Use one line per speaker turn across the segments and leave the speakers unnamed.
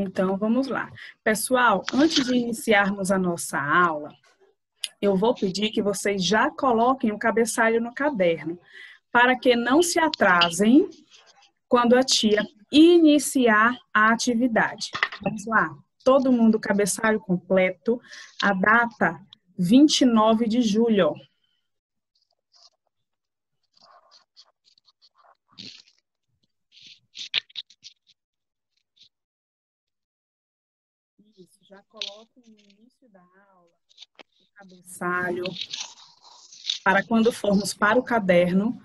Então, vamos lá. Pessoal, antes de iniciarmos a nossa aula, eu vou pedir que vocês já coloquem o cabeçalho no caderno, para que não se atrasem quando a tia iniciar a atividade. Vamos lá. Todo mundo cabeçalho completo. A data 29 de julho. Já coloco no início da aula o cabeçalho para quando formos para o caderno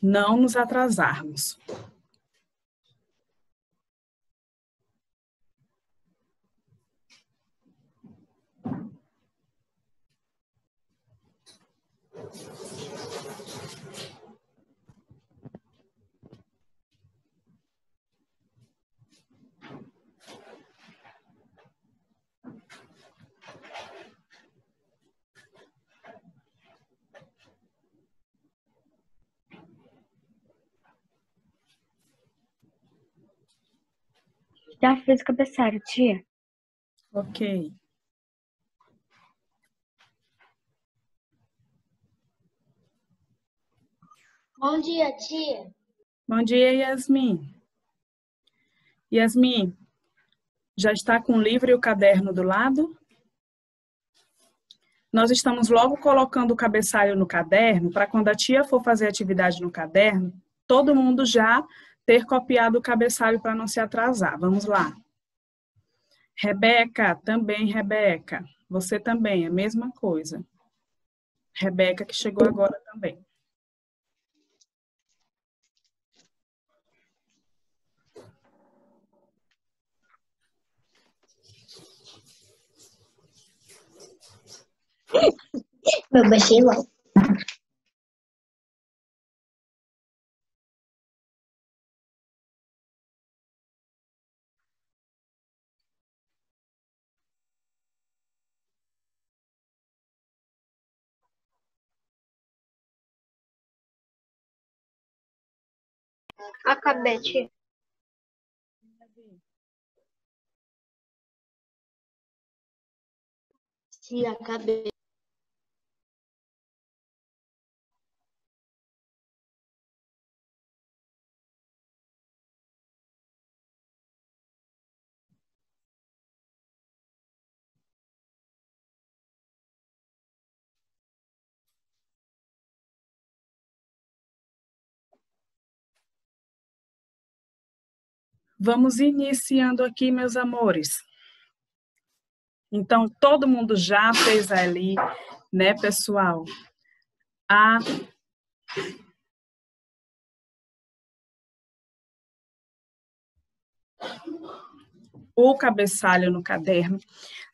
não nos atrasarmos.
Já fiz o cabeçalho, tia.
Ok.
Bom dia, tia.
Bom dia, Yasmin. Yasmin, já está com o livro e o caderno do lado? Nós estamos logo colocando o cabeçalho no caderno, para quando a tia for fazer atividade no caderno, todo mundo já ter copiado o cabeçalho para não se atrasar. Vamos lá. Rebeca, também, Rebeca. Você também, a mesma coisa. Rebeca, que chegou agora também.
Meu baixei tia. Sim, acabei.
Vamos iniciando aqui, meus amores. Então, todo mundo já fez ali, né, pessoal? A o cabeçalho no caderno.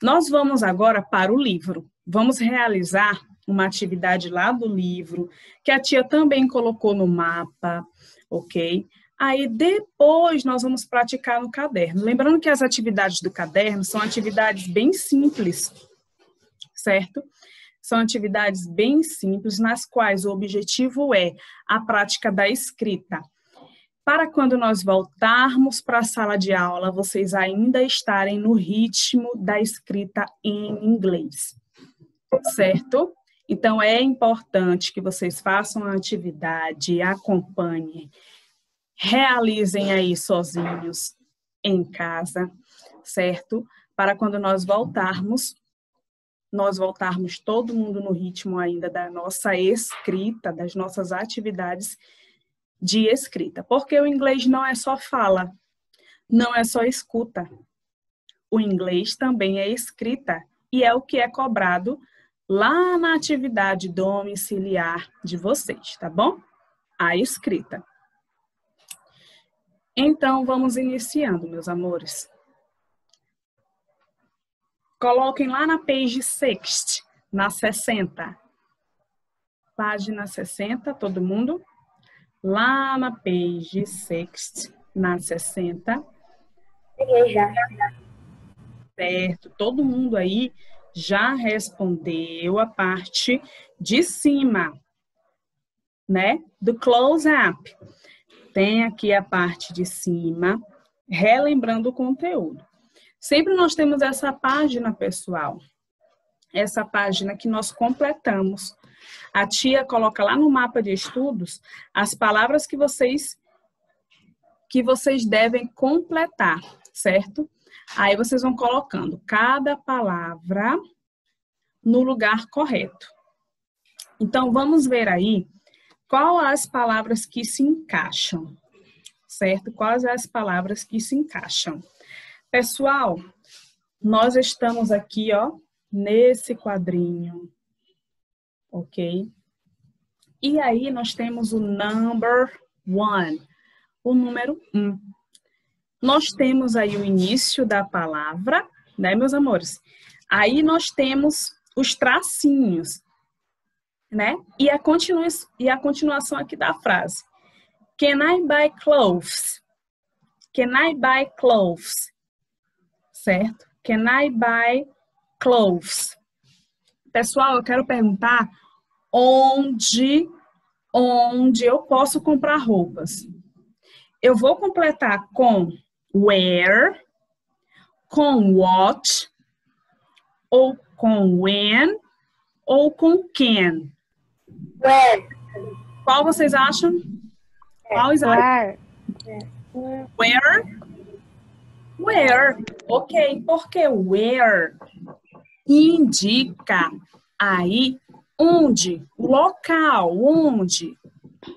Nós vamos agora para o livro. Vamos realizar uma atividade lá do livro, que a tia também colocou no mapa, ok? Aí depois nós vamos praticar no caderno. Lembrando que as atividades do caderno são atividades bem simples, certo? São atividades bem simples, nas quais o objetivo é a prática da escrita. Para quando nós voltarmos para a sala de aula, vocês ainda estarem no ritmo da escrita em inglês, certo? Então, é importante que vocês façam a atividade, acompanhem realizem aí sozinhos em casa, certo? Para quando nós voltarmos, nós voltarmos todo mundo no ritmo ainda da nossa escrita, das nossas atividades de escrita. Porque o inglês não é só fala, não é só escuta. O inglês também é escrita e é o que é cobrado lá na atividade domiciliar de vocês, tá bom? A escrita. Então, vamos iniciando, meus amores. Coloquem lá na page 6, na 60. Página 60, todo mundo? Lá na page 6, na 60.
Peguei já.
Certo, todo mundo aí já respondeu a parte de cima, né? Do close-up tem aqui a parte de cima, relembrando o conteúdo. Sempre nós temos essa página, pessoal. Essa página que nós completamos. A tia coloca lá no mapa de estudos as palavras que vocês que vocês devem completar, certo? Aí vocês vão colocando cada palavra no lugar correto. Então vamos ver aí qual as palavras que se encaixam, certo? Quais as palavras que se encaixam. Pessoal, nós estamos aqui, ó, nesse quadrinho, ok? E aí nós temos o number one, o número um. Nós temos aí o início da palavra, né, meus amores? Aí nós temos os tracinhos, né? E a, continua, e a continuação aqui da frase. Can I buy clothes? Can I buy clothes? Certo? Can I buy clothes? Pessoal, eu quero perguntar onde onde eu posso comprar roupas. Eu vou completar com where, com what, ou com when, ou com can.
Where?
Qual vocês acham? Qual
Where?
Where? Where. Ok, porque where indica aí onde, o local, onde.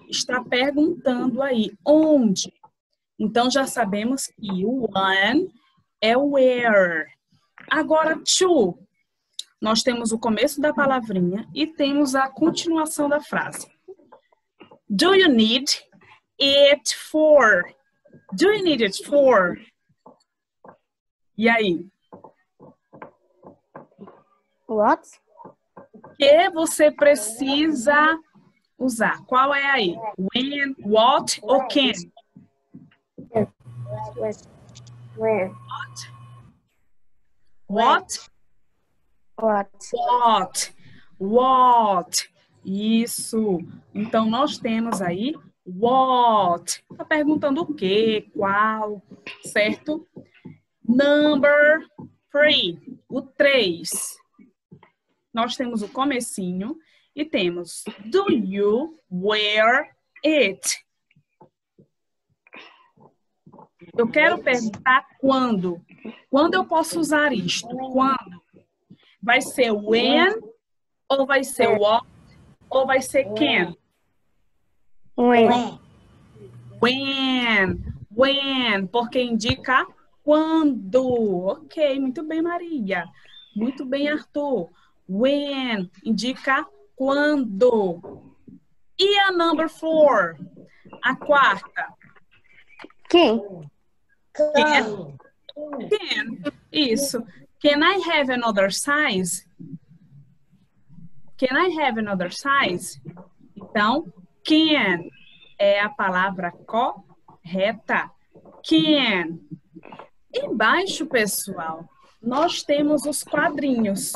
Está perguntando aí, onde. Então, já sabemos que o one é where. Agora, to. Nós temos o começo da palavrinha e temos a continuação da frase. Do you need it for? Do you need it for? E aí?
What?
que você precisa usar? Qual é aí? When, what ou can?
Where?
What?
What?
What? What? Isso. Então, nós temos aí what. Tá perguntando o quê? Qual? Certo? Number three. O três nós temos o comecinho e temos do you wear it? Eu quero perguntar quando. Quando eu posso usar isto? Quando? Vai ser when ou vai ser what ou vai ser can?
When?
When. When, porque indica quando. Ok, muito bem, Maria. Muito bem, Arthur. When indica quando. E a number four? A quarta.
Quem?
Can. Can. Isso. Can I have another size? Can I have another size? Então, can é a palavra correta. Can. Embaixo, pessoal, nós temos os quadrinhos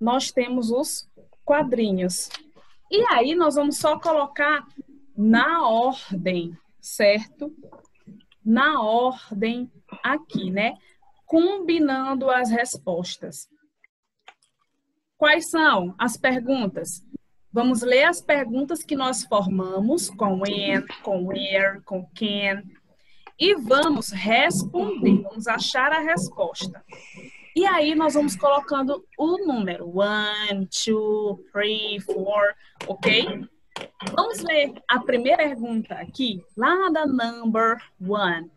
nós temos os quadrinhos. E aí nós vamos só colocar na ordem, certo? Na ordem aqui, né? Combinando as respostas. Quais são as perguntas? Vamos ler as perguntas que nós formamos com when, com where, com can. E vamos responder, vamos achar a resposta. E aí nós vamos colocando o número. One, two, three, four, ok? Vamos ler a primeira pergunta aqui, lá da number one.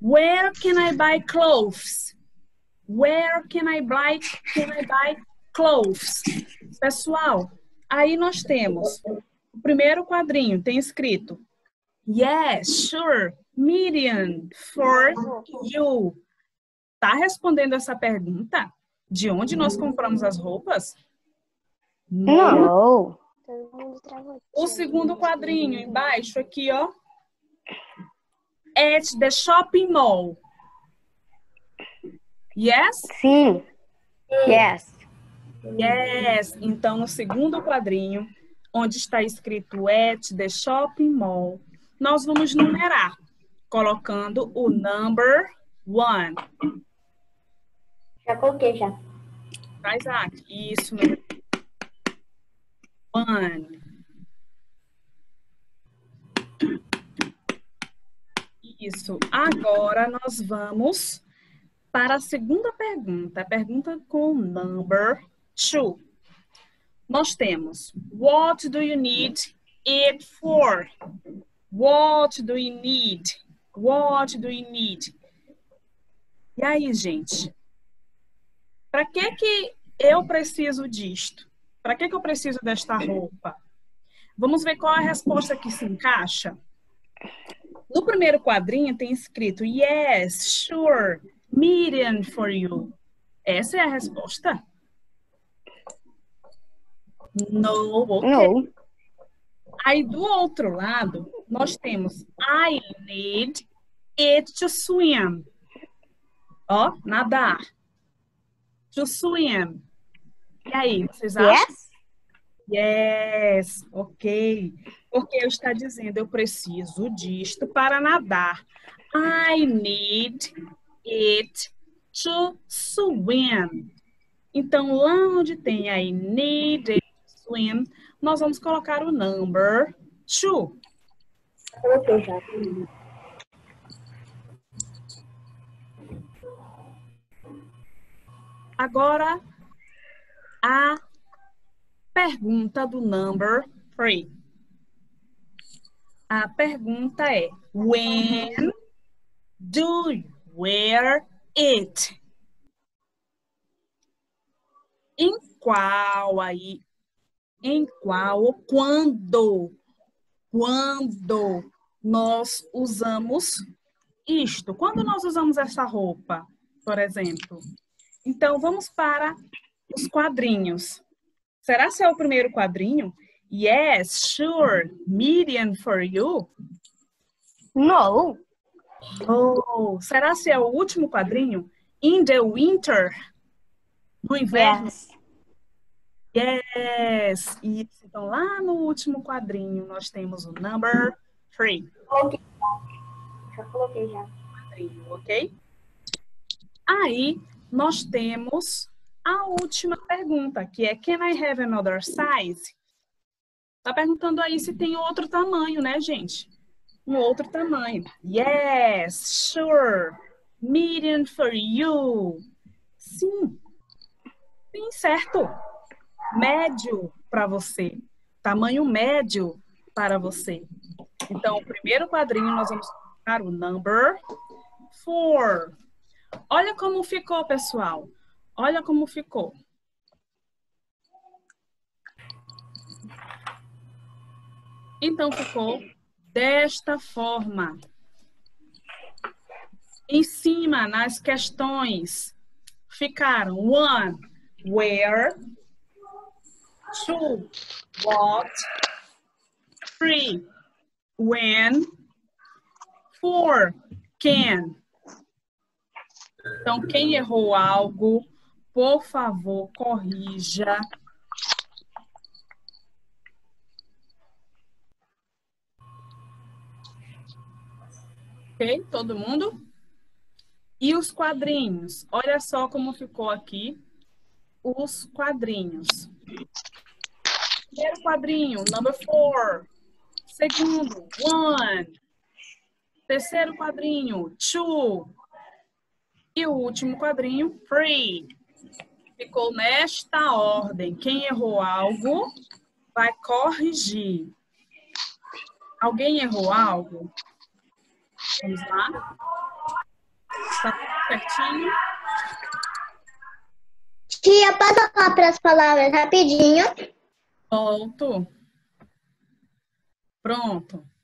Where can I buy clothes? Where can I buy, can I buy clothes? Pessoal, aí nós temos o primeiro quadrinho, tem escrito Yes, sure, Miriam, for you. Tá respondendo essa pergunta? De onde nós compramos as roupas?
Não.
O segundo quadrinho embaixo aqui, ó. At the shopping mall. Yes?
Sim. Yes.
Yes. Então, no segundo quadrinho, onde está escrito at the shopping mall, nós vamos numerar. colocando o number one.
Já coloquei já.
Tá, Isaac? Isso mesmo. One. Isso. Agora nós vamos para a segunda pergunta. A pergunta com number two. Nós temos What do you need it for? What do you need? What do you need? E aí, gente? Para que que eu preciso disto? Para que que eu preciso desta roupa? Vamos ver qual é a resposta que se encaixa? No primeiro quadrinho tem escrito Yes, sure, medium for you. Essa é a resposta? No, ok.
No.
Aí do outro lado, nós temos I need it to swim. Ó, nadar. To swim. E aí, vocês acham?
Yes?
Yes, ok. Porque eu está dizendo, eu preciso disto para nadar. I need it to swim. Então, lá onde tem I need it to swim, nós vamos colocar o number two.
Já.
Agora, a pergunta do number three. A pergunta é: When do you wear it? Em qual aí? Em qual ou quando? Quando nós usamos isto? Quando nós usamos essa roupa, por exemplo? Então, vamos para os quadrinhos. Será se é o primeiro quadrinho? Yes, sure. Medium for you.
No.
Oh, será se é o último quadrinho? In the winter. No inverno?
Yes.
Yes. Isso. Então, lá no último quadrinho, nós temos o number three.
Já. Já coloquei já.
quadrinho, ok? Aí, nós temos a última pergunta, que é Can I have another size? Tá perguntando aí se tem outro tamanho, né, gente? Um outro tamanho. Yes, sure. Medium for you. Sim. Sim, certo. Médio para você. Tamanho médio para você. Então, o primeiro quadrinho nós vamos colocar o number four. Olha como ficou, pessoal. Olha como ficou. Então ficou desta forma. Em cima, nas questões, ficaram one, where, two, what, three, when, four, can. Então, quem errou algo, por favor, corrija. Ok? Todo mundo? E os quadrinhos? Olha só como ficou aqui os quadrinhos. Primeiro quadrinho, number four. Segundo, one. Terceiro quadrinho, two. E o último quadrinho, three. Ficou nesta ordem. Quem errou algo vai corrigir. Alguém errou algo? Vamos lá. Tá tudo certinho?
Tia, passa lá para as palavras rapidinho.
Pronto. Pronto.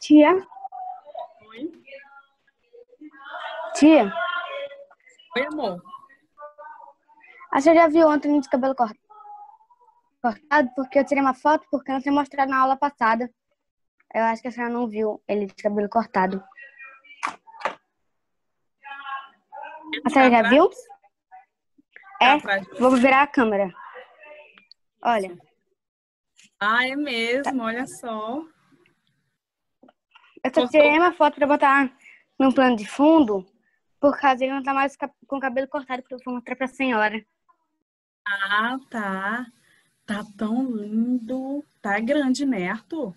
chia.
Tia,
Oi, amor.
a senhora já viu ontem de cabelo cor- cortado? Porque eu tirei uma foto porque eu não tinha mostrado na aula passada. Eu acho que a senhora não viu ele de cabelo cortado. A senhora já viu?
Tá
É,
atrás.
vou virar a câmera. Olha,
Ah, é mesmo, olha só.
eu só tirei uma foto pra botar no plano de fundo, por causa ele não tá mais com o cabelo cortado, porque eu vou mostrar pra senhora.
Ah, tá. Tá tão lindo. Tá grande, né, Arthur?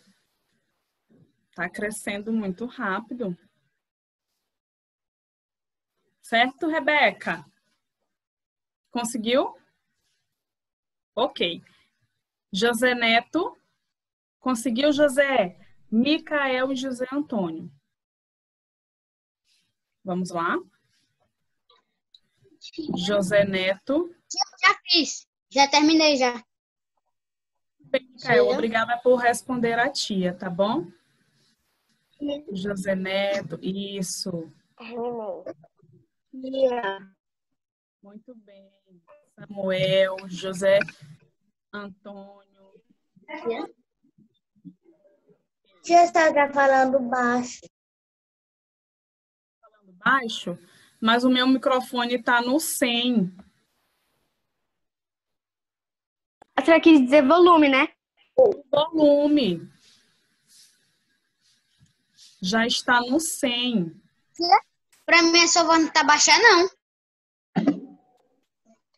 Tá crescendo muito rápido. Certo, Rebeca? Conseguiu? Ok. José Neto. Conseguiu, José? Micael e José Antônio. Vamos lá. José Neto.
Já fiz. Já terminei já.
Bem, Micael,
Tia.
obrigada por responder a tia, tá bom? José Neto, isso.
Tia.
Muito bem. Samuel, José Antônio.
Tia está falando baixo.
Falando baixo, mas o meu microfone tá no 100.
A senhora quis dizer volume, né?
Volume. Já está no 100.
Pra mim, a sua voz não tá baixa, não.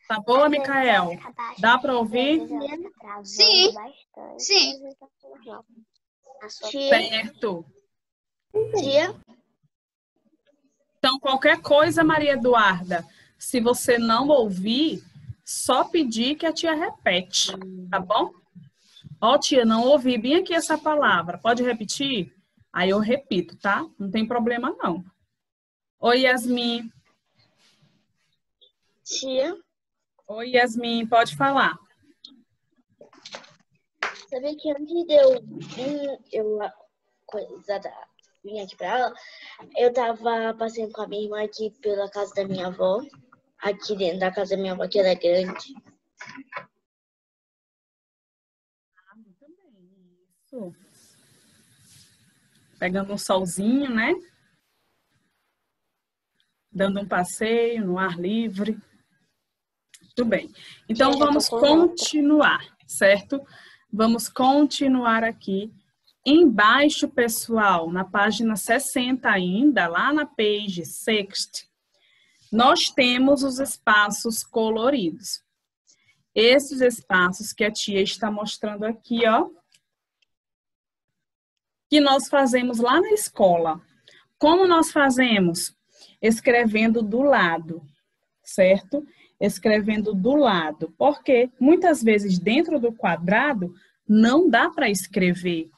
Tá boa, Micael? Dá para ouvir?
Sim. Sim.
Certo.
Tia.
Então, qualquer coisa, Maria Eduarda, se você não ouvir, só pedir que a tia repete, tá bom? Ó, tia, não ouvi bem aqui essa palavra. Pode repetir? Aí eu repito, tá? Não tem problema, não. Oi, Yasmin.
Tia.
Oi, Yasmin, pode falar.
Sabia que antes de eu vir, eu coisa da, vim aqui pra aula, eu tava passeando com a minha irmã aqui pela casa da minha avó. Aqui dentro da casa da minha avó, que ela é grande.
Muito bem, isso. Pegando um solzinho, né? Dando um passeio no ar livre. Muito bem. Então, vamos continuar, certo? Vamos continuar aqui. Embaixo, pessoal, na página 60 ainda, lá na page 60, nós temos os espaços coloridos. Esses espaços que a tia está mostrando aqui, ó, que nós fazemos lá na escola. Como nós fazemos? Escrevendo do lado, certo? Escrevendo do lado. Porque muitas vezes dentro do quadrado não dá para escrever.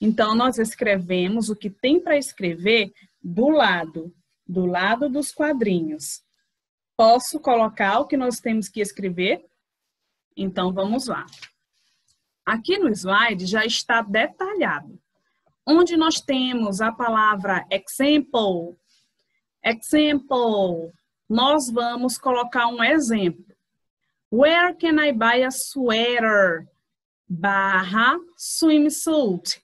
Então, nós escrevemos o que tem para escrever do lado, do lado dos quadrinhos. Posso colocar o que nós temos que escrever? Então, vamos lá. Aqui no slide já está detalhado. Onde nós temos a palavra example, example, nós vamos colocar um exemplo. Where can I buy a sweater? Barra swimsuit.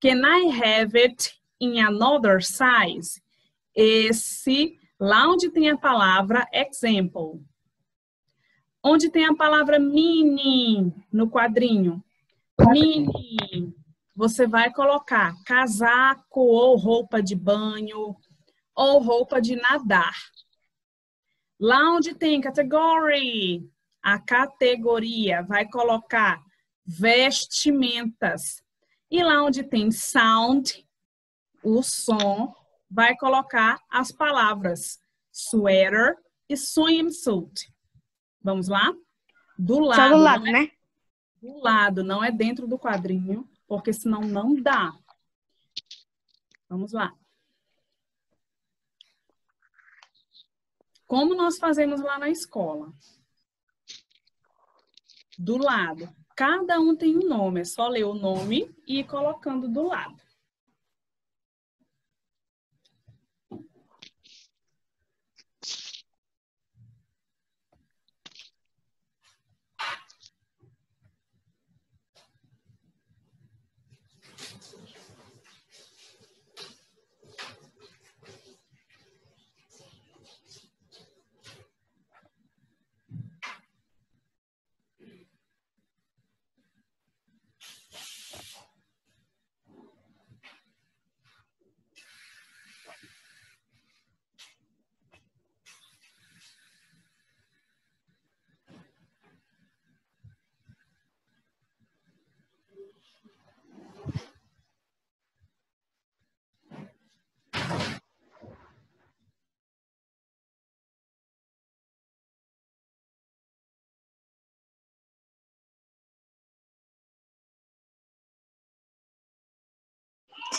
Can I have it in another size? Esse, lá onde tem a palavra example. Onde tem a palavra mini no quadrinho. Mini. Você vai colocar casaco ou roupa de banho ou roupa de nadar. Lá onde tem category, a categoria vai colocar vestimentas. E lá onde tem sound, o som, vai colocar as palavras sweater e swimsuit. Vamos lá? Do lado.
Só do lado,
é
né?
do lado, não é dentro do quadrinho, porque senão não dá. Vamos lá. Como nós fazemos lá na escola? Do lado. Cada um tem um nome, é só ler o nome e ir colocando do lado.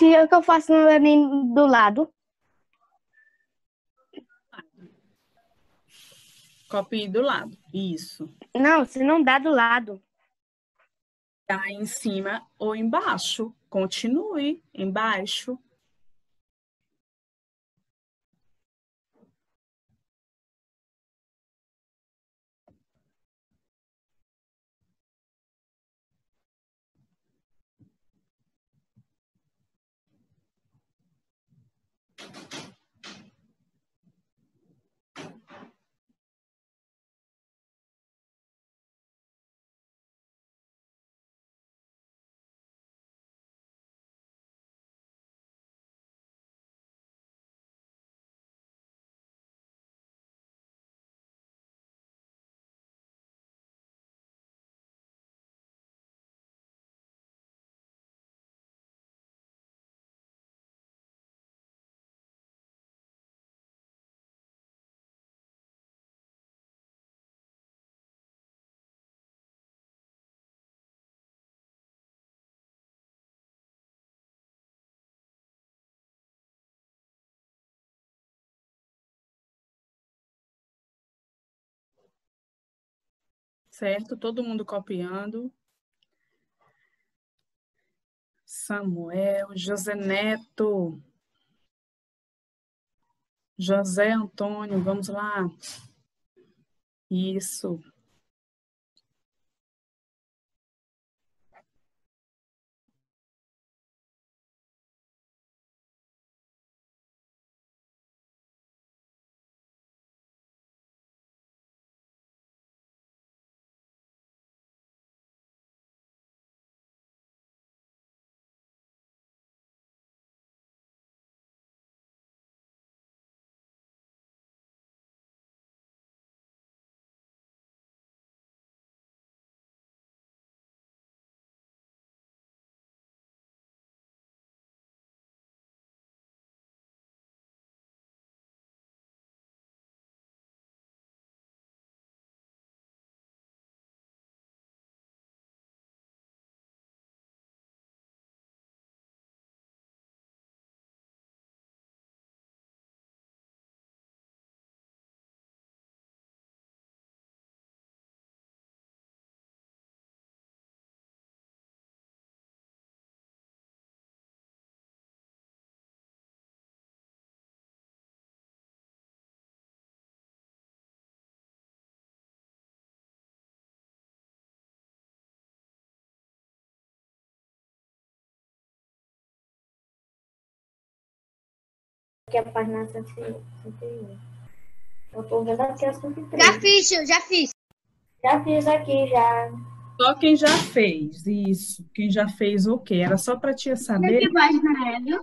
Tia, o que eu faço no Enem do lado?
Copie do lado. Isso.
Não, se não dá do lado.
Tá em cima ou embaixo. Continue embaixo. Certo? Todo mundo copiando. Samuel, José Neto. José Antônio, vamos lá. Isso.
Que é a página 101. Eu tô vendo aqui a 103. Já fiz, já fiz. Já fiz aqui, já.
Só quem já fez, isso. Quem já fez o quê? Era só para tia saber.
Que página é, viu?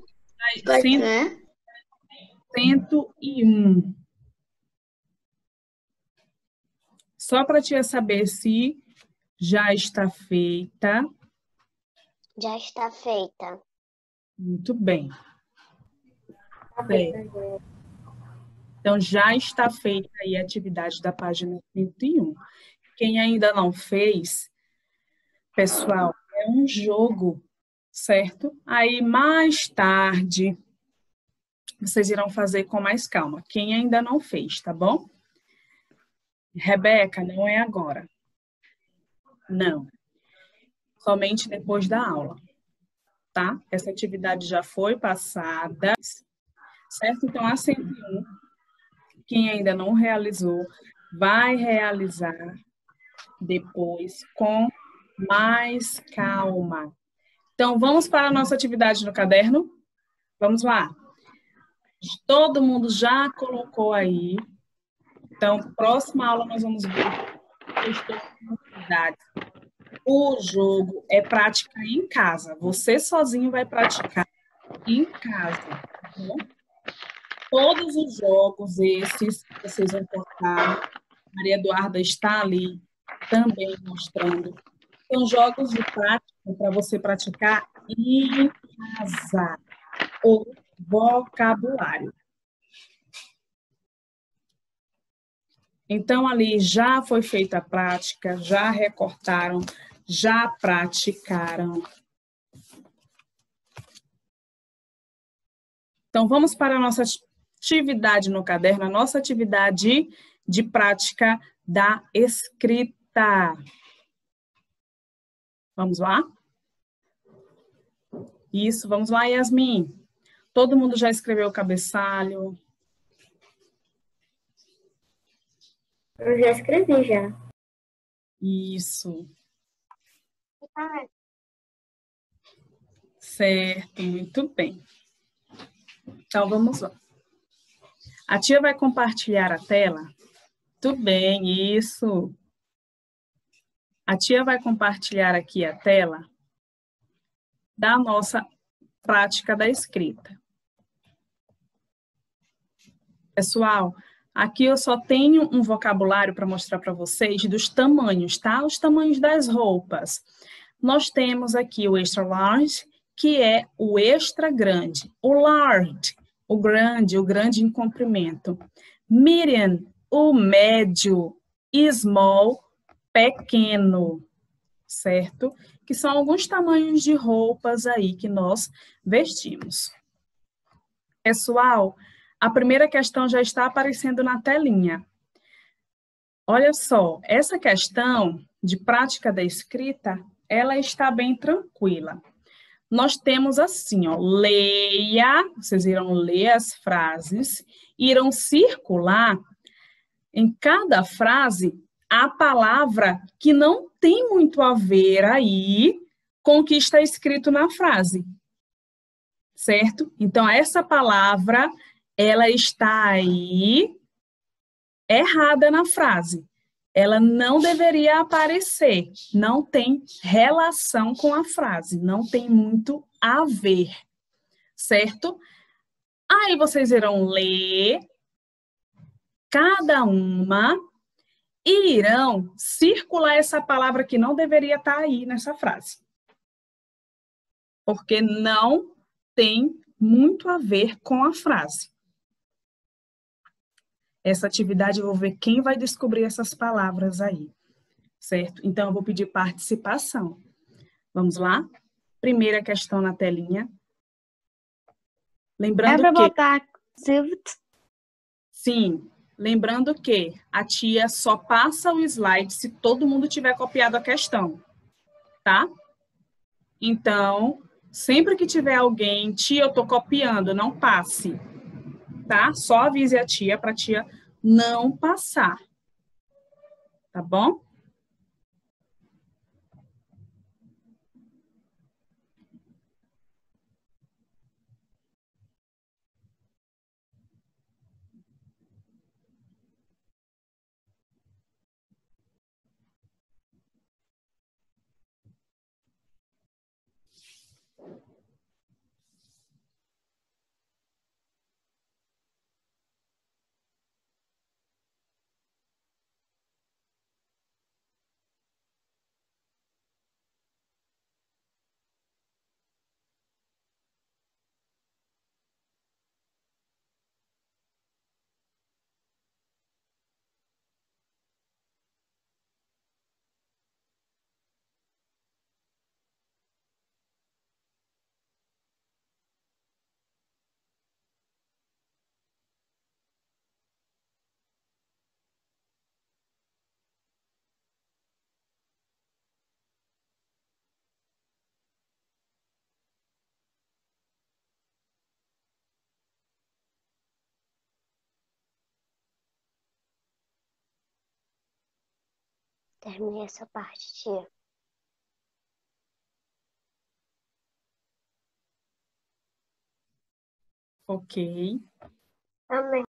Cento, é. 101. Só para tia saber se já está feita.
Já está feita.
Muito bem. Então, já está feita a atividade da página 101. Quem ainda não fez, pessoal, é um jogo, certo? Aí, mais tarde, vocês irão fazer com mais calma. Quem ainda não fez, tá bom? Rebeca, não é agora. Não. Somente depois da aula, tá? Essa atividade já foi passada certo? Então, a 101, quem ainda não realizou, vai realizar depois com mais calma. Então, vamos para a nossa atividade no caderno? Vamos lá. Todo mundo já colocou aí. Então, próxima aula nós vamos ver. O jogo é prática em casa. Você sozinho vai praticar em casa. Tá bom? Todos os jogos esses que vocês vão cortar, Maria Eduarda está ali também mostrando. São jogos de prática para você praticar em casa, ou vocabulário. Então, ali já foi feita a prática, já recortaram, já praticaram. Então, vamos para a nossa atividade no caderno, a nossa atividade de prática da escrita. Vamos lá? Isso, vamos lá, Yasmin. Todo mundo já escreveu o cabeçalho?
Eu já escrevi, já.
Isso. Certo, muito bem. Então, vamos lá. A tia vai compartilhar a tela? Tudo bem, isso. A tia vai compartilhar aqui a tela da nossa prática da escrita. Pessoal, aqui eu só tenho um vocabulário para mostrar para vocês dos tamanhos, tá? Os tamanhos das roupas. Nós temos aqui o extra large, que é o extra grande. O large, o grande, o grande em comprimento. Medium, o médio. Small, pequeno, certo? Que são alguns tamanhos de roupas aí que nós vestimos. Pessoal, a primeira questão já está aparecendo na telinha. Olha só, essa questão de prática da escrita, ela está bem tranquila nós temos assim, ó, leia, vocês irão ler as frases, irão circular em cada frase a palavra que não tem muito a ver aí com o que está escrito na frase. Certo? Então, essa palavra, ela está aí errada na frase ela não deveria aparecer, não tem relação com a frase, não tem muito a ver, certo? Aí vocês irão ler cada uma e irão circular essa palavra que não deveria estar aí nessa frase. Porque não tem muito a ver com a frase essa atividade, eu vou ver quem vai descobrir essas palavras aí, certo? Então, eu vou pedir participação. Vamos lá? Primeira questão na telinha. Lembrando é que... botar Sim, lembrando que a tia só passa o slide se todo mundo tiver copiado a questão, tá? Então, sempre que tiver alguém, tia, eu tô copiando, não passe, tá? Só avise a tia para a tia não passar. Tá bom?
Terminei essa parte, tia.
Ok.
Amém.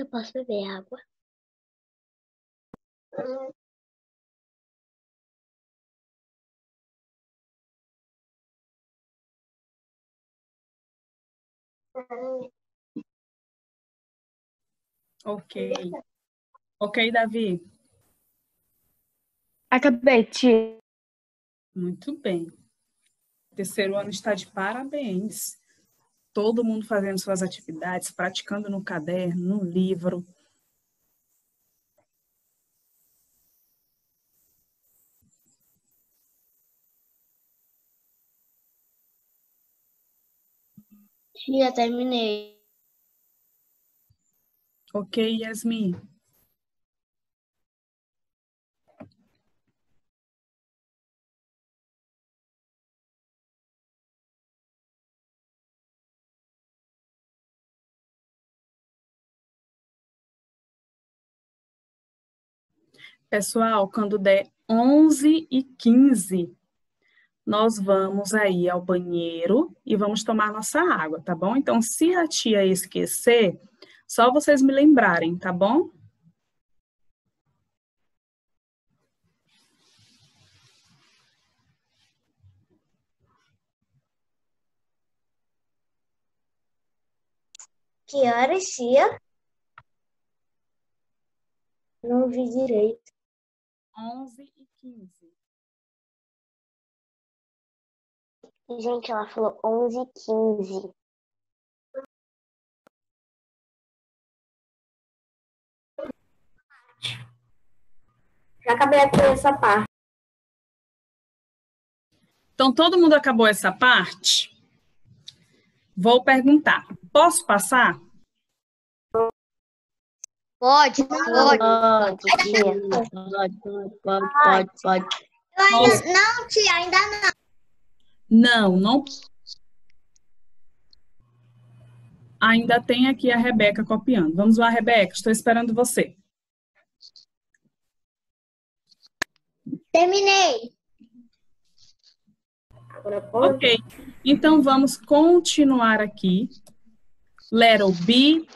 Eu posso beber água.
Ok. Ok, Davi.
Acabei, tia.
Muito bem. O terceiro ano está de parabéns. Todo mundo fazendo suas atividades, praticando no caderno, no livro.
Tia, terminei.
Ok, Yasmin. Pessoal, quando der 11 e 15, nós vamos aí ao banheiro e vamos tomar nossa água, tá bom? Então, se a tia esquecer, só vocês me lembrarem, tá bom?
Que horas, tia? Não vi direito.
11 e 15.
Gente, ela falou 11 e 15.
Já acabei essa parte.
Então, todo mundo acabou essa parte? Vou perguntar. Posso passar?
Pode, pode. Pode, tia. Pode, pode, pode, pode.
Posso?
Não, tia, ainda não.
Não, não. Ainda tem aqui a Rebeca copiando. Vamos lá, Rebeca, estou esperando você.
Terminei.
Ok. Então, vamos continuar aqui. Letter B,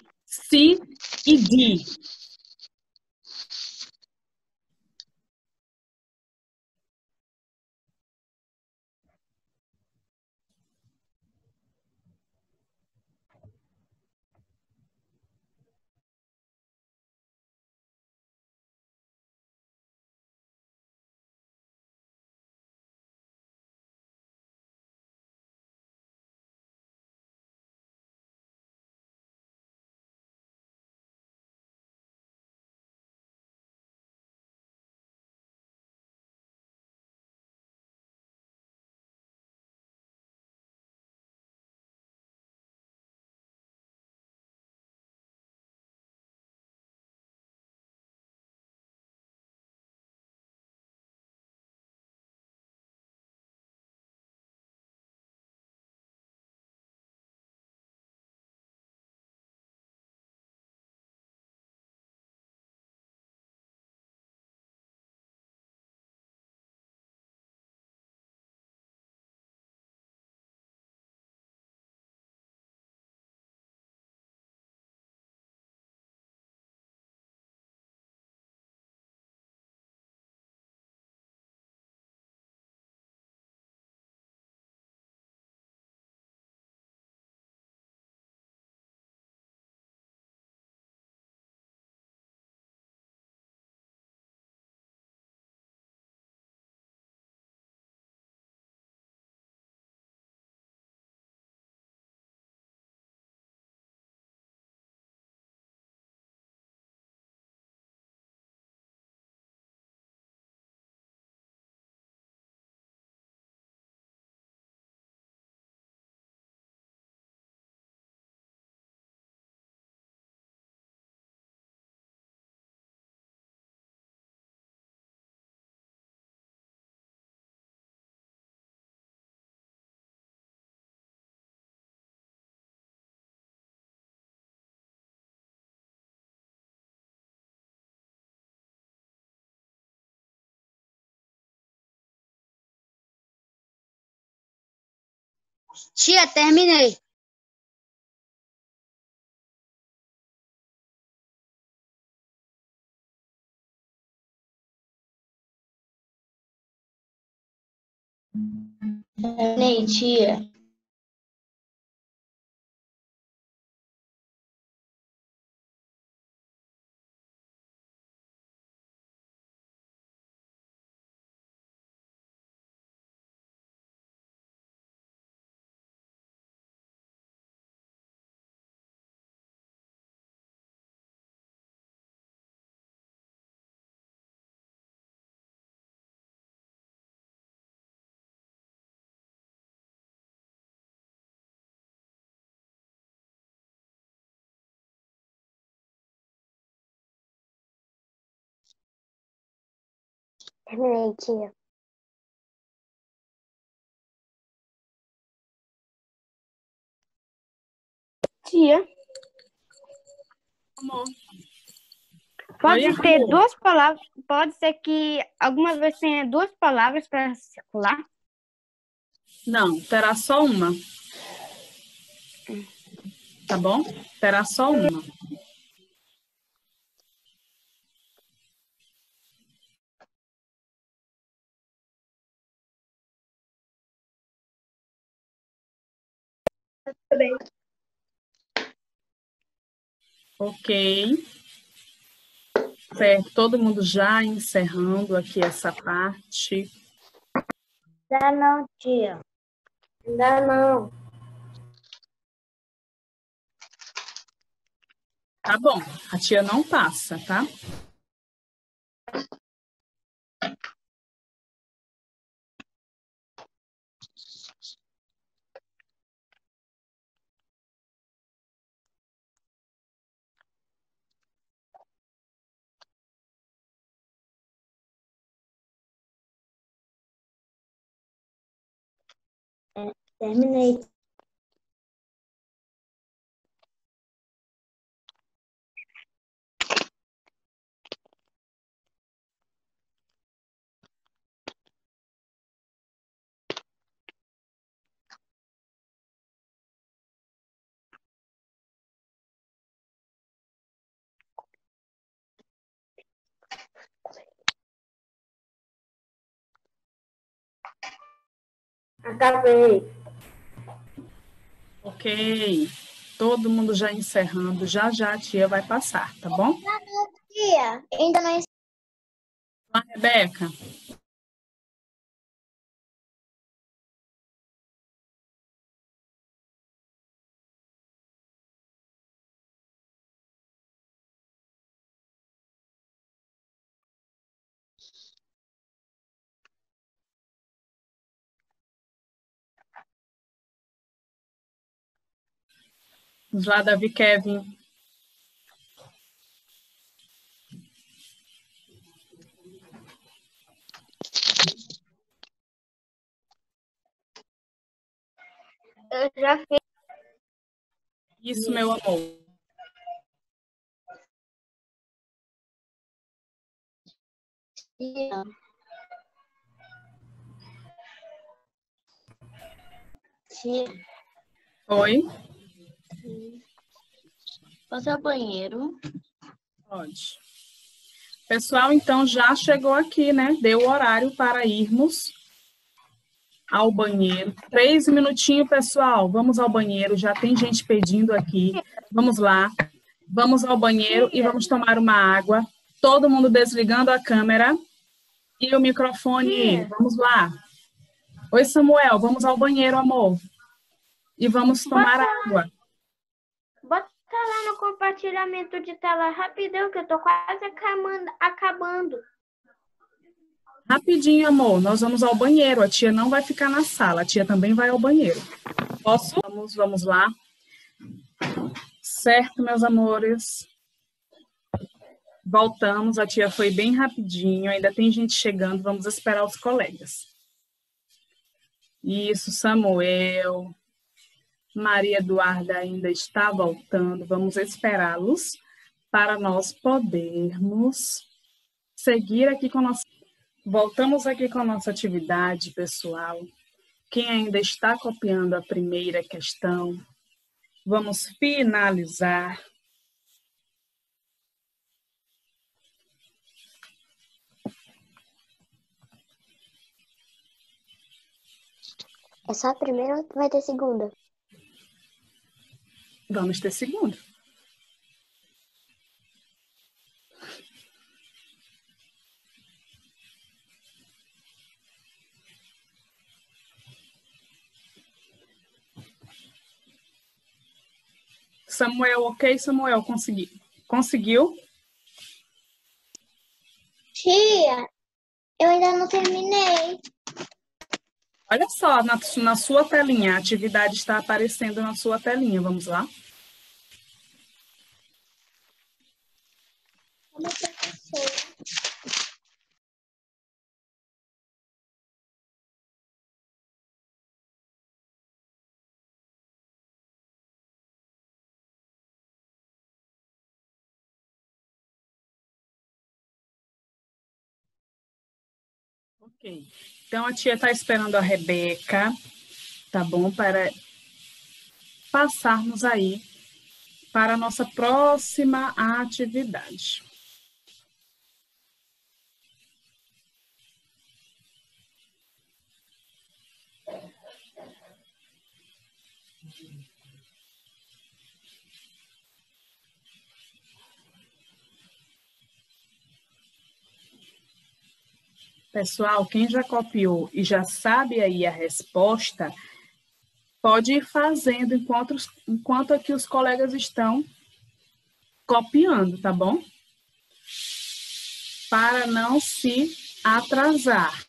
C e D.
Tia, terminei. Terminei, tia.
Terminei, tia. Tia.
Amor.
Pode
Oi,
ter
amor.
duas palavras. Pode ser que algumas vezes tenha duas palavras para circular.
Não, terá só uma. Tá bom? Terá só uma. Ok. Certo, todo mundo já encerrando aqui essa parte.
Ainda não, tia.
Ainda não.
Tá bom, a tia não passa, tá?
Terminei.
Acabei.
Ok. Todo mundo já encerrando. Já já a tia vai passar, tá bom?
Tia, ainda não
Lá, Rebeca. Vamos lá, Davi Kevin.
Eu já fiz.
Isso, meu amor.
Tia. Tia,
Oi?
posso ir ao banheiro?
Pode. Pessoal, então já chegou aqui, né? Deu o horário para irmos ao banheiro. Três minutinhos, pessoal. Vamos ao banheiro. Já tem gente pedindo aqui. Vamos lá. Vamos ao banheiro e vamos tomar uma água. Todo mundo desligando a câmera e o microfone. Vamos lá. Oi, Samuel. Vamos ao banheiro, amor. E vamos tomar água.
Lá no compartilhamento de tela rapidão, que eu tô quase acabando. acabando.
Rapidinho, amor, nós vamos ao banheiro. A tia não vai ficar na sala, a tia também vai ao banheiro. Posso? Vamos, vamos lá. Certo, meus amores. Voltamos, a tia foi bem rapidinho, ainda tem gente chegando, vamos esperar os colegas. Isso, Samuel. Maria Eduarda ainda está voltando, vamos esperá-los para nós podermos seguir aqui com nossa Voltamos aqui com a nossa atividade, pessoal. Quem ainda está copiando a primeira questão, vamos finalizar.
É só a primeira ou vai ter segunda?
Vamos ter segundo. Samuel, ok, Samuel, consegui. Conseguiu?
Tia, eu ainda não terminei.
Olha só, na, na sua telinha, a atividade está aparecendo na sua telinha. Vamos lá?
como é professora.
É ok. Então a tia está esperando a Rebeca, tá bom? Para passarmos aí para a nossa próxima atividade. Pessoal, quem já copiou e já sabe aí a resposta, pode ir fazendo enquanto, enquanto aqui os colegas estão copiando, tá bom? Para não se atrasar.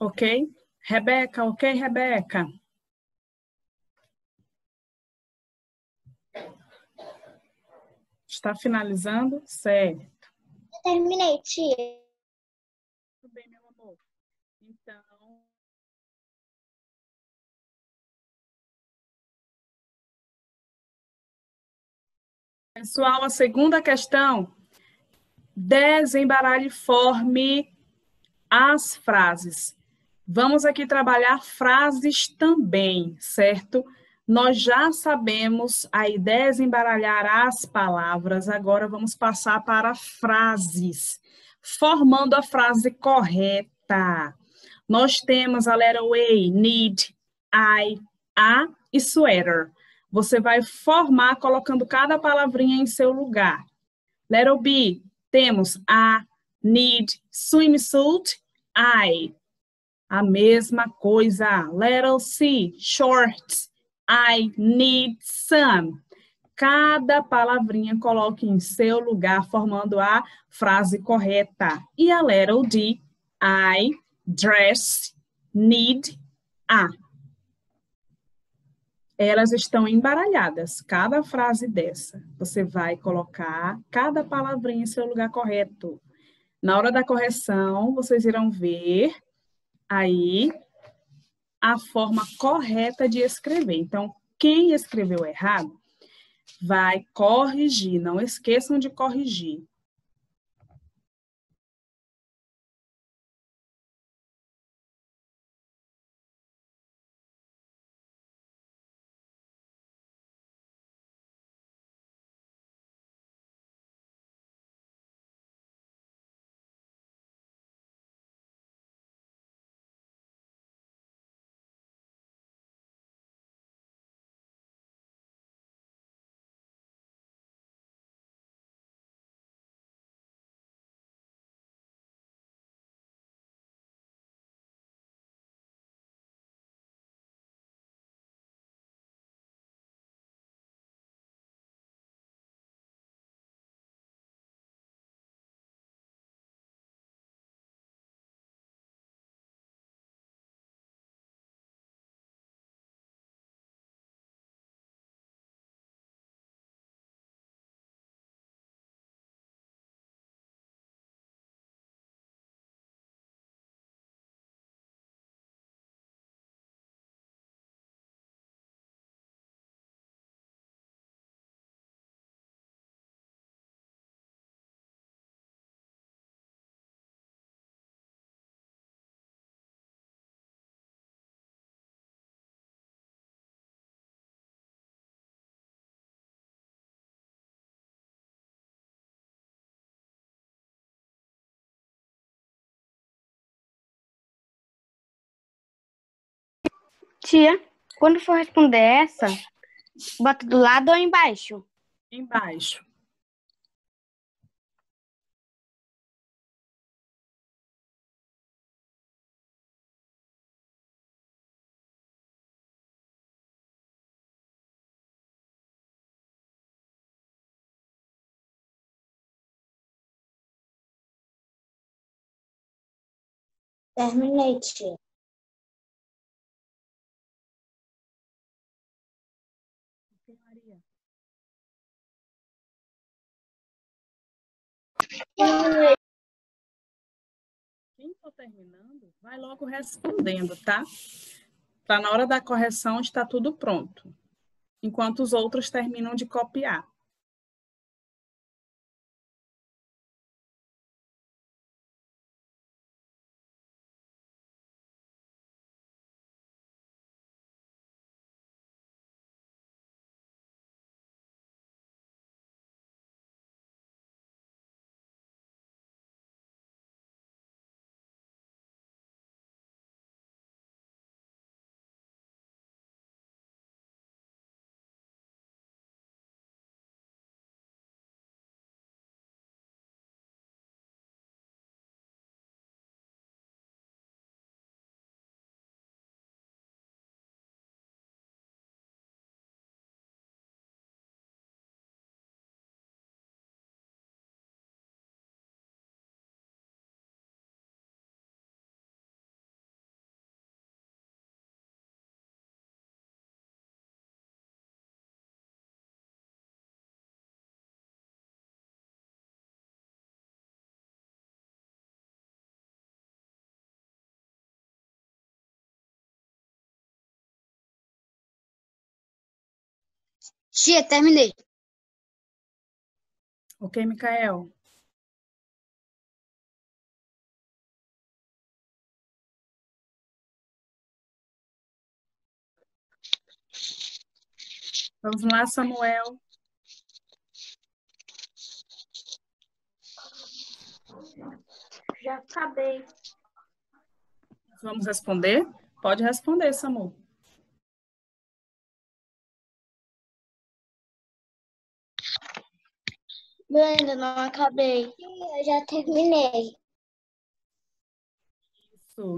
Ok? Rebeca, ok, Rebeca? Está finalizando? Certo.
terminei, tia.
Tudo bem, meu amor. Então. Pessoal, a segunda questão. Desembaralhe forme as frases. Vamos aqui trabalhar frases também, certo? Nós já sabemos a ideia desembaralhar as palavras, agora vamos passar para frases, formando a frase correta. Nós temos a letra A, need, I, a e sweater. Você vai formar colocando cada palavrinha em seu lugar. Letter B, temos a, need, swimsuit, I a mesma coisa. Letter C, shorts. I need some. Cada palavrinha coloque em seu lugar, formando a frase correta. E a letter D, I dress, need a. Elas estão embaralhadas, cada frase dessa. Você vai colocar cada palavrinha em seu lugar correto. Na hora da correção, vocês irão ver aí a forma correta de escrever. Então, quem escreveu errado vai corrigir, não esqueçam de corrigir.
Tia, quando for responder essa, bota do lado ou embaixo?
Embaixo.
Terminei, tia.
Quem for terminando, vai logo respondendo, tá? Para na hora da correção estar tudo pronto. Enquanto os outros terminam de copiar.
Tia, terminei.
Ok, Micael? Vamos lá, Samuel.
Já acabei.
Vamos responder? Pode responder, Samuel.
Eu ainda não acabei. Eu já terminei.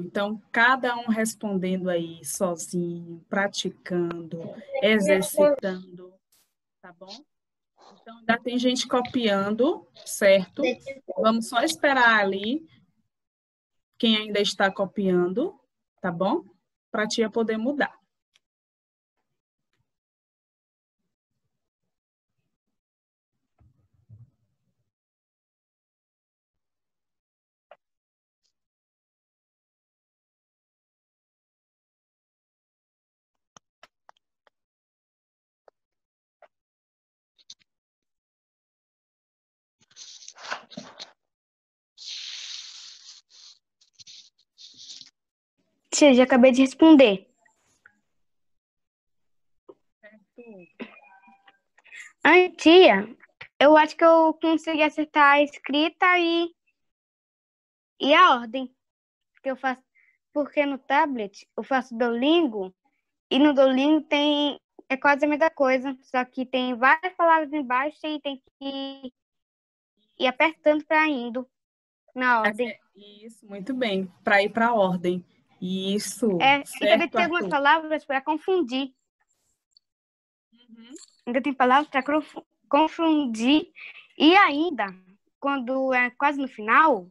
Então, cada um respondendo aí sozinho, praticando, exercitando, tá bom? Então, ainda tem gente copiando, certo? Vamos só esperar ali quem ainda está copiando, tá bom? Para a tia poder mudar.
Tia, já acabei de responder. Ai, tia, eu acho que eu consegui acertar a escrita e, e a ordem. Porque eu faço, porque no tablet eu faço Duolingo e no Duolingo tem é quase a mesma coisa, só que tem várias palavras embaixo e tem que ir apertando para indo na ordem.
Isso, muito bem, para ir para a ordem. Isso.
É, certo, ainda tem algumas palavras para confundir. Uhum. Ainda tem palavras para confundir. E ainda, quando é quase no final,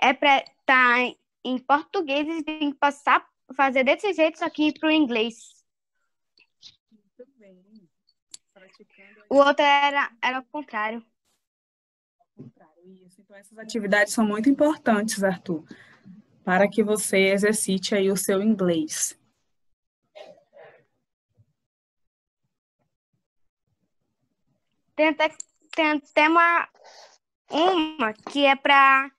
é para estar tá em português e tem que passar, fazer desse jeito, só que para o inglês. Muito bem. O outro era, era o contrário.
Isso. Então, essas atividades são muito importantes, Arthur para que você exercite aí o seu inglês.
Tem até, tem até uma, uma que é para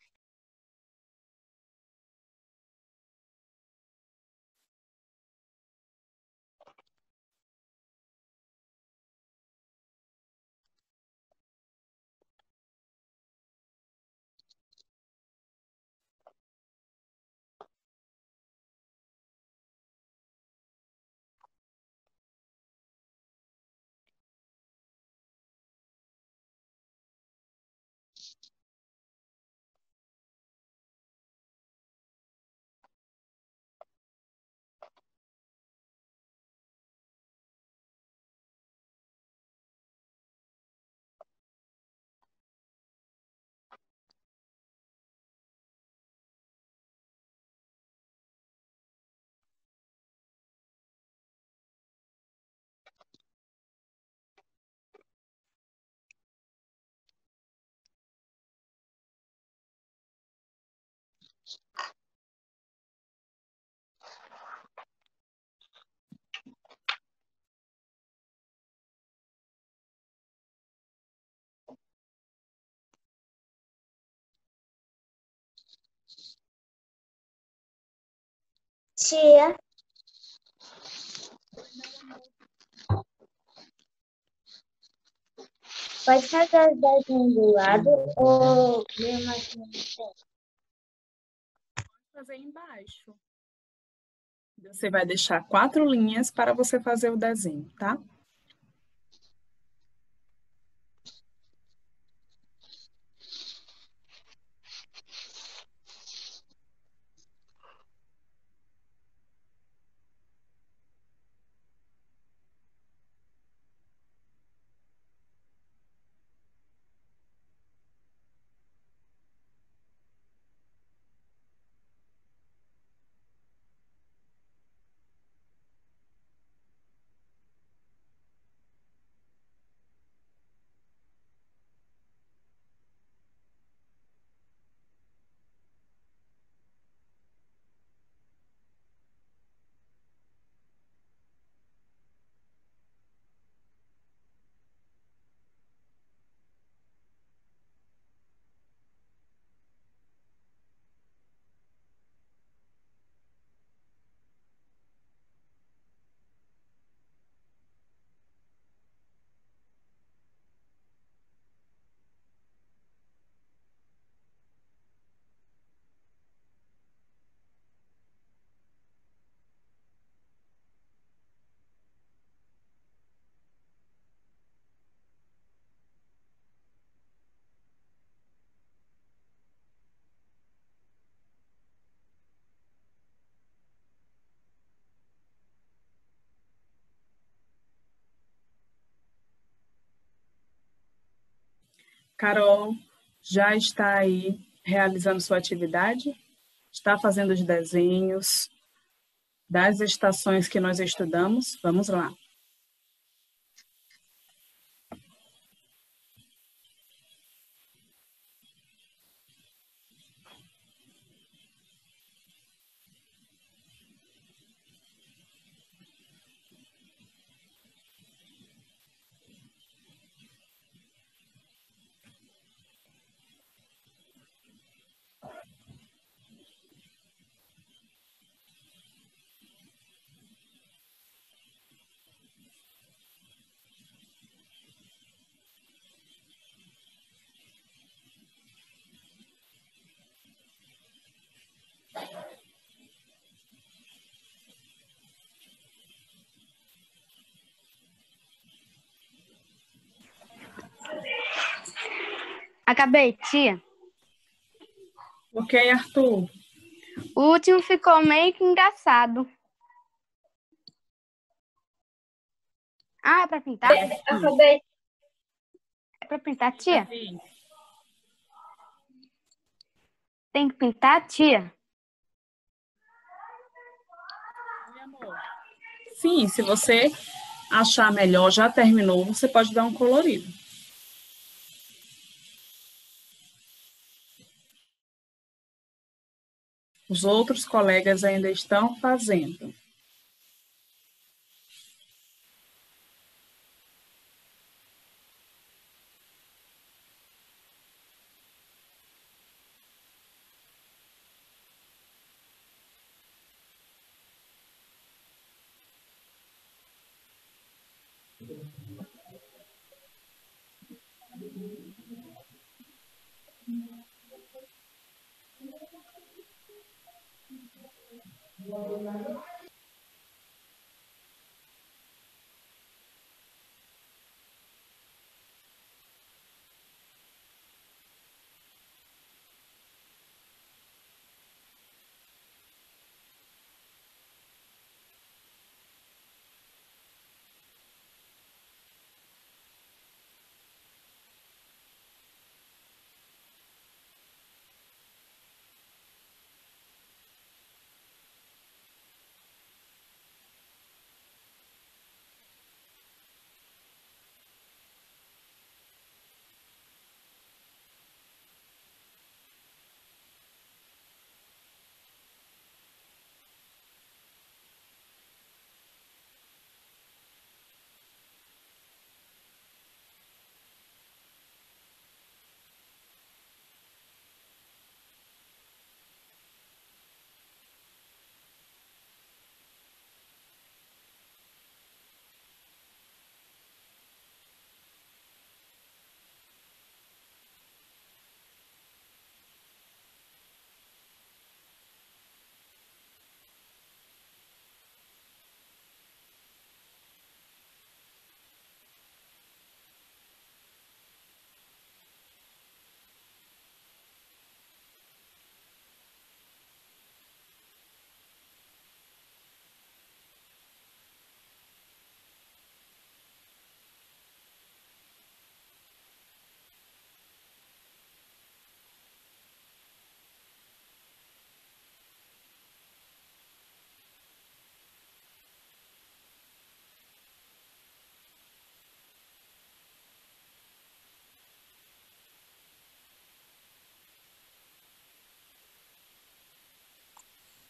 Tia. Pode fazer as desenhos do lado ou mesmo assim?
Pode fazer embaixo. Você vai deixar quatro linhas para você fazer o desenho, tá? Carol já está aí realizando sua atividade? Está fazendo os desenhos das estações que nós estudamos? Vamos lá.
Acabei, tia.
Ok, Arthur.
O último ficou meio que engraçado. Ah, é pra pintar?
É, acabei.
É pra pintar, tia? Tem que pintar, tia?
Sim, se você achar melhor, já terminou, você pode dar um colorido. Os outros colegas ainda estão fazendo.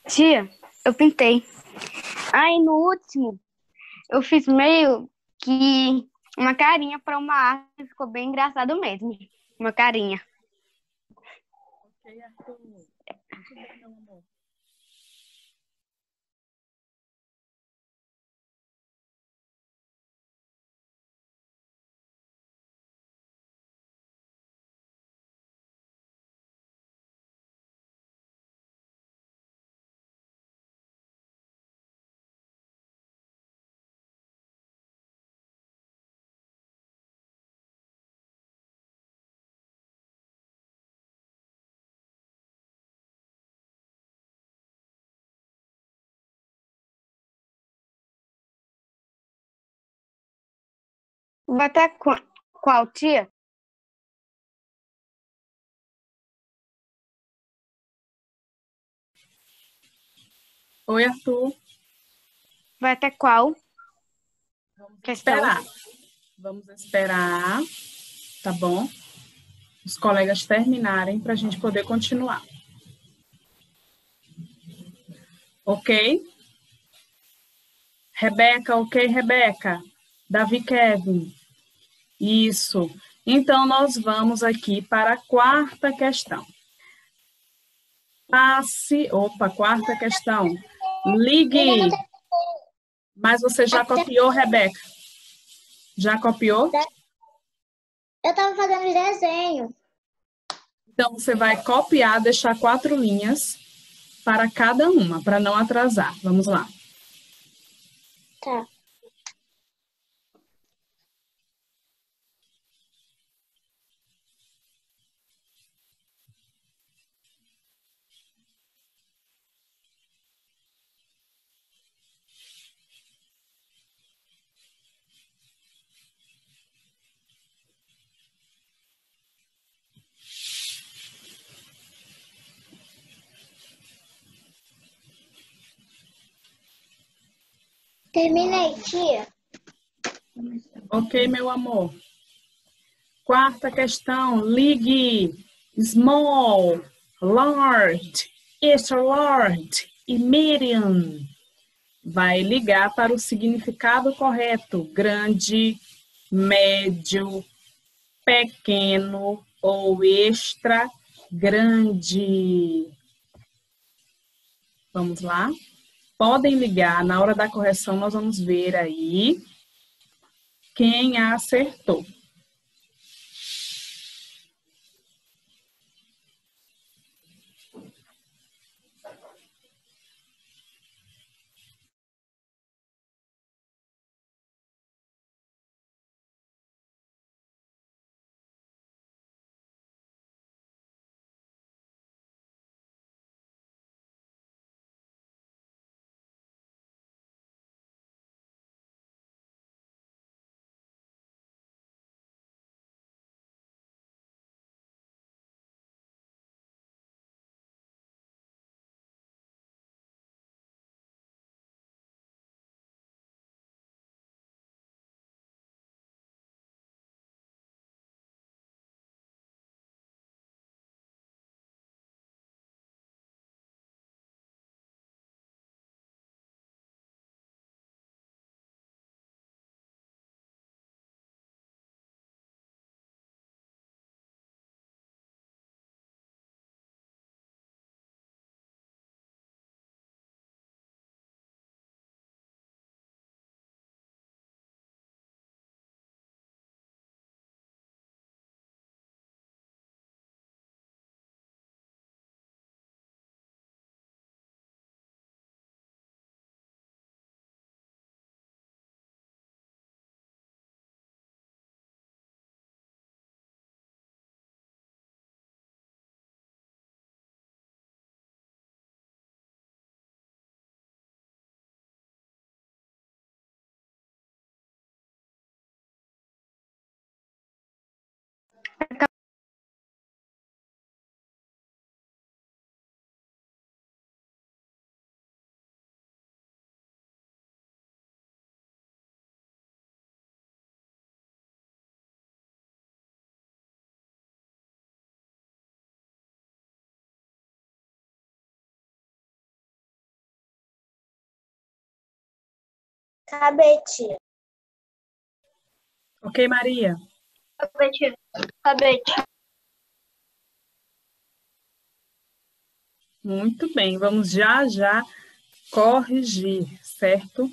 Tia, eu pintei. Aí no último, eu fiz meio que uma carinha para uma árvore, ficou bem engraçado mesmo. Uma carinha. Ok, Arthur. Muito bem, Vai até qual, tia?
Oi, Arthur.
Vai até qual?
Vamos questão? esperar. Vamos esperar, tá bom? Os colegas terminarem para a gente poder continuar. Ok? Rebeca, ok, Rebeca? Davi Kevin. Isso. Então, nós vamos aqui para a quarta questão. Passe. Opa, quarta questão. Ligue. Mas você já copiou, Rebeca? Já copiou?
Eu estava fazendo desenho.
Então, você vai copiar, deixar quatro linhas para cada uma, para não atrasar. Vamos lá.
Tá. Terminei, tia.
Ok, meu amor. Quarta questão, ligue small, large, extra large e medium. Vai ligar para o significado correto, grande, médio, pequeno ou extra grande. Vamos lá? Podem ligar. Na hora da correção, nós vamos ver aí quem acertou.
Acabei, tia.
Ok, Maria?
Acabei, tia. Acabei, tia.
Muito bem, vamos já já corrigir, certo?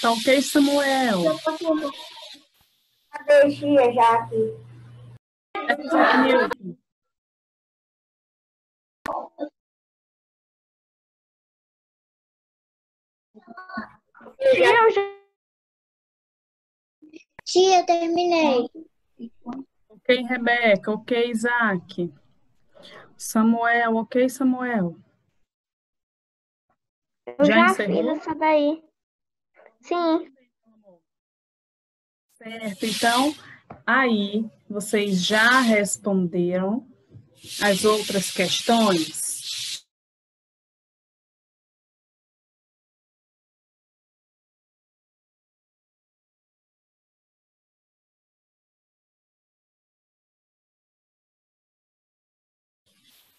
Tá ok, Samuel?
Cadê Gia já aqui? Eu já... Tia, terminei.
Ok, Rebeca. Ok, Isaac. Samuel. Ok, Samuel.
Eu já, já fiz essa daí. Sim.
Certo, então aí vocês já responderam as outras questões?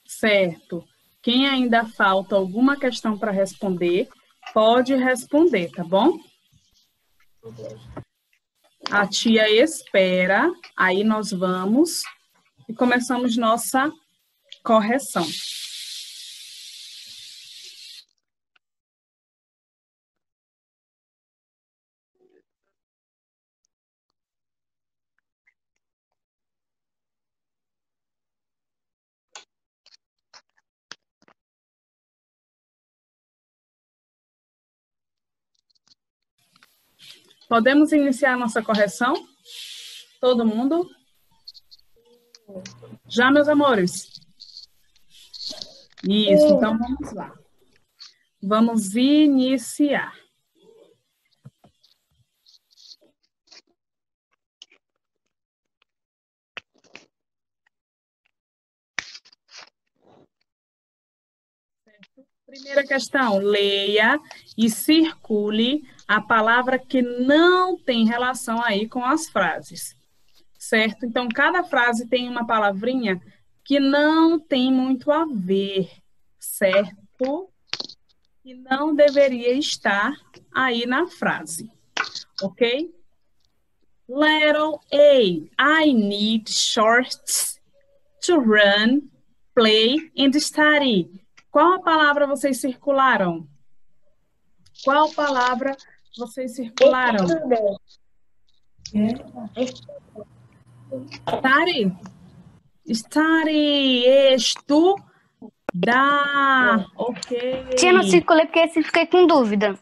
Certo. Quem ainda falta alguma questão para responder, pode responder, tá bom? A tia espera, aí nós vamos e começamos nossa correção. Podemos iniciar a nossa correção? Todo mundo? Já, meus amores? Isso, então vamos lá. Vamos iniciar. Primeira questão, leia e circule a palavra que não tem relação aí com as frases, certo? Então, cada frase tem uma palavrinha que não tem muito a ver, certo? Que não deveria estar aí na frase, ok? Letter A. I need shorts to run, play and study. Qual a palavra vocês circularam? Qual palavra vocês circularam? Estare. Estare. Estudar. Ok.
Tia, não circulei porque assim fiquei com dúvida.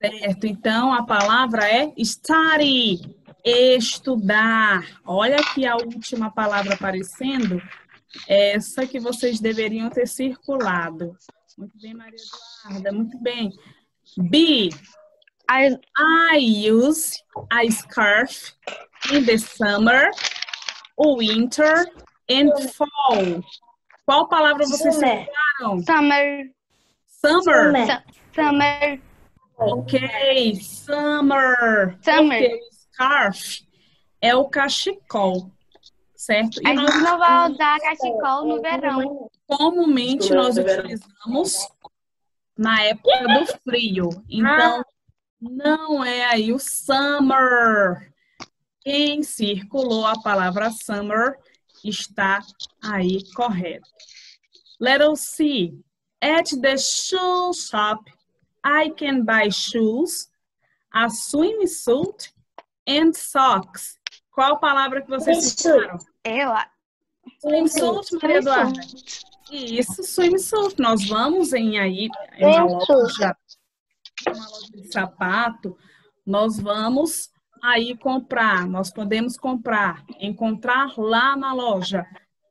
Certo. Então, a palavra é estare. Estudar. Olha aqui a última palavra aparecendo. Essa que vocês deveriam ter circulado. Muito bem, Maria Eduarda. Muito bem. B. I, I use a scarf in the summer, winter and fall. Qual palavra vocês
summer.
Summer. Summer. Summer.
Summer.
Ok, summer.
Summer. Okay.
Scarf é o cachecol, certo?
E a gente não vai usar cachecol no verão.
Comumente nós utilizamos na época do frio. Então, ah. não é aí o summer. Quem circulou a palavra summer está aí correto. Letter C. At the shoe shop, I can buy shoes, a swimsuit and socks. Qual palavra que vocês citaram?
Eu.
Swimsuit, Maria Eduarda. Isso, swimsuit. Nós vamos em aí, em uma loja, uma loja de sapato, nós vamos aí comprar, nós podemos comprar, encontrar lá na loja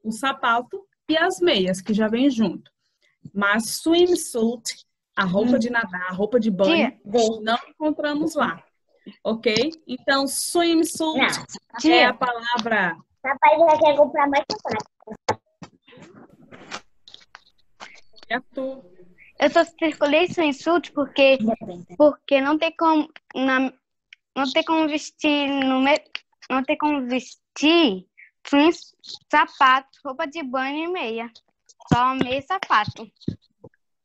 o sapato e as meias, que já vem junto. Mas swimsuit, a roupa de nadar, a roupa de banho, não encontramos lá. Ok? Então, swimsuit não. é a palavra.
Papai já quer comprar mais sapato.
Tu.
Eu só escolhi swimsuit porque, porque não tem como na, não tem como vestir no não tem como vestir jeans, sapato, roupa de banho e meia. Só meia e sapato.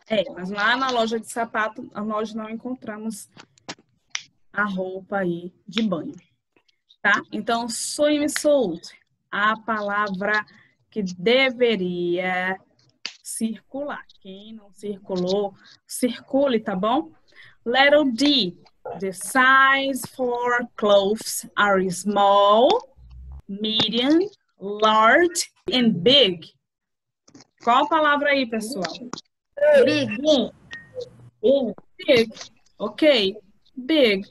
É, mas lá na loja de sapato nós não encontramos a roupa aí de banho, tá? Então, swimsuit, a palavra que deveria circular. Quem não circulou, circule, tá bom? Letter D, The size for clothes are small, medium, large and big. Qual a palavra aí, pessoal?
Big.
Big. Big. Ok. Big.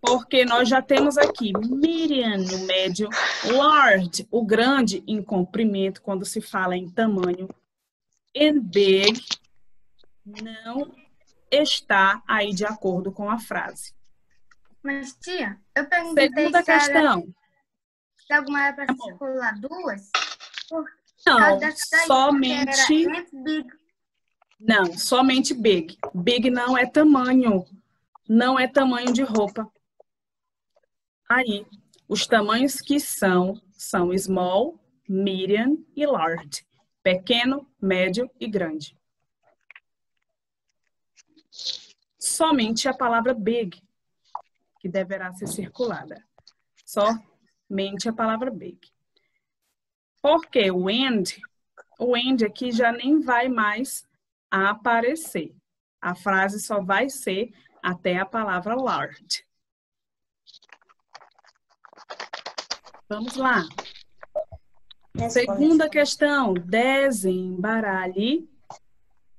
Porque nós já temos aqui medium no médio, large, o grande em comprimento, quando se fala em tamanho, and big não está aí de acordo com a frase.
Mas, tia, eu perguntei
Segunda
se
questão.
Se alguma era para circular duas?
Não, somente... Não, somente big. Big não é tamanho. Não é tamanho de roupa. Aí, os tamanhos que são, são small, medium e large. Pequeno, médio e grande. Somente a palavra big que deverá ser circulada. Somente a palavra big. Porque o end, o end aqui já nem vai mais aparecer. A frase só vai ser até a palavra large. Vamos lá. Segunda questão. Desembaralhe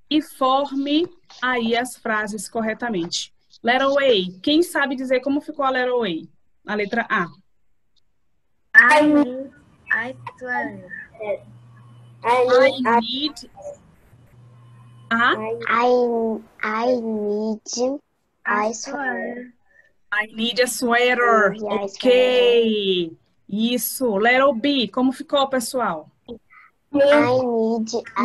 e forme aí as frases corretamente. Letter A. Quem sabe dizer como ficou a letter A? A letra A.
I need, I,
I need a
I, I need a sweater.
I need a sweater. Ok. Isso. Letter B. Como ficou, pessoal?
I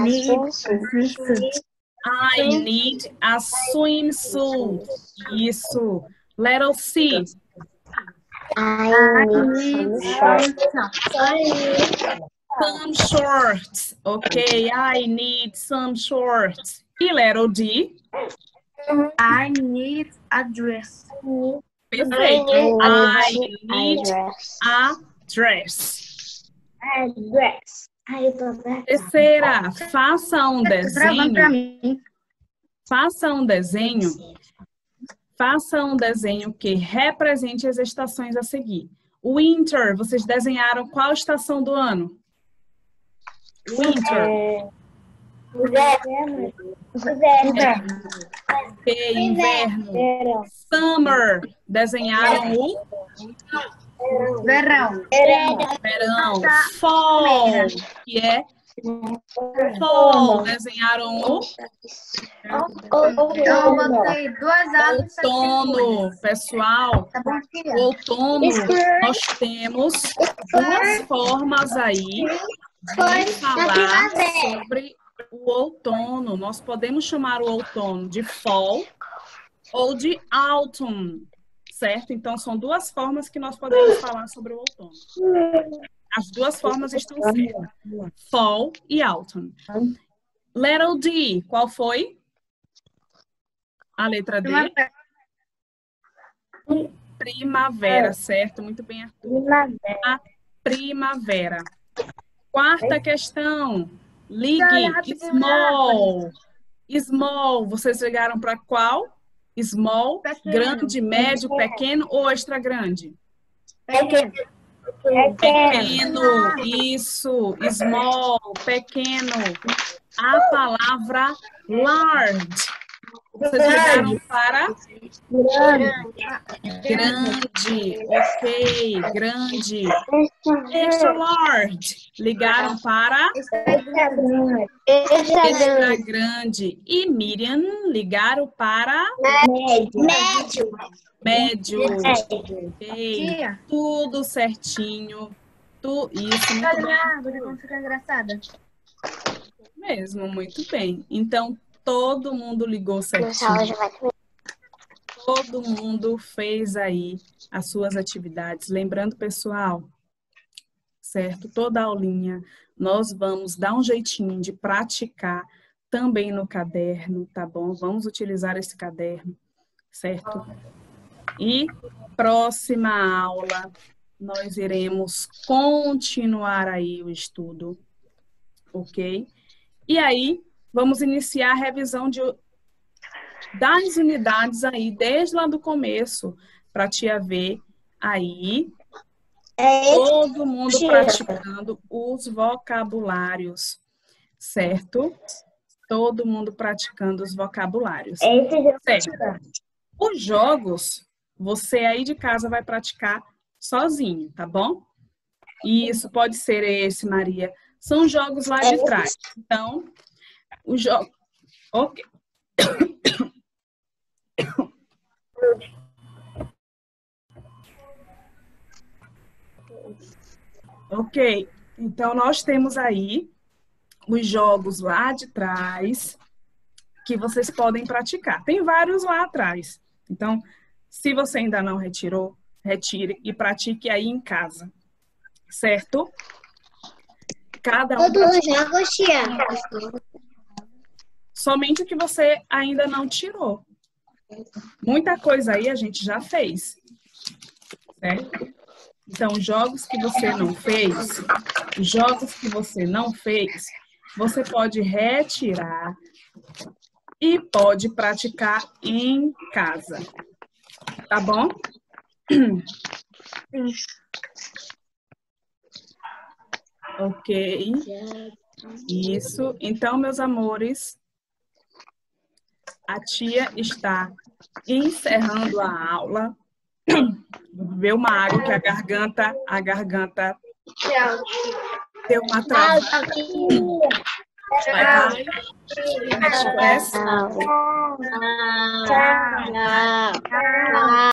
need a swimsuit.
I need a swimsuit. Isso. Letter C.
I need
some shorts. Ok, I need some shorts. E letter D.
I need a dress.
Perfeito. I need a dress.
A dress.
Terceira, faça um desenho. Faça um desenho. Faça um desenho que represente as estações a seguir. Winter, vocês desenharam qual estação do ano? Winter.
Inverno.
Ok, inverno. Summer, desenharam o
Verão.
verão. Fall, que é fall, desenharam o
Eu botei duas árvores.
outono, pessoal.
Tá
outono, nós temos duas formas aí de falar sobre o outono. Nós podemos chamar o outono de fall ou de autumn, certo? Então, são duas formas que nós podemos falar sobre o outono. As duas formas estão certas. Fall e autumn. Letter D, qual foi? A letra D? Primavera, certo? Muito bem, Arthur. A primavera. Quarta questão. Ligue small. Small, vocês ligaram para qual? Small,
Pequeno.
grande, médio, pequeno ou extra grande? Pequeno. Pequeno, isso, small, pequeno. A palavra large. Vocês ligaram para? Grande. Grande, ok, grande. Extra large. Ligaram para? Extra grande. E Miriam ligaram para?
Médio.
Médio. Ok. Tudo certinho. Tu, isso, muito bem.
Como fica engraçada.
Mesmo, muito bem. Então, todo mundo ligou certinho. Todo mundo fez aí as suas atividades. Lembrando, pessoal, certo? Toda aulinha, nós vamos dar um jeitinho de praticar também no caderno, tá bom? Vamos utilizar esse caderno, certo? E próxima aula, nós iremos continuar aí o estudo, ok? E aí, vamos iniciar a revisão de, das unidades aí, desde lá do começo, para tia ver aí todo mundo praticando os vocabulários, certo? Todo mundo praticando os vocabulários. Certo. Os jogos, você aí de casa vai praticar sozinho, tá bom? E isso pode ser esse, Maria. São jogos lá de trás. Então, o jogo. Ok. Ok, então nós temos aí os jogos lá de trás que vocês podem praticar. Tem vários lá atrás. Então, se você ainda não retirou, retire e pratique aí em casa. Certo? Cada um.
Todos os jogos, tia
somente o que você ainda não tirou. Muita coisa aí a gente já fez, certo? Então, jogos que você não fez, jogos que você não fez, você pode retirar e pode praticar em casa. Tá bom? Ok. Isso. Então, meus amores, a tia está encerrando a aula. Vou uma água que a garganta, a garganta deu uma trava. Vai, vai. Tchau. Tchau. Tchau.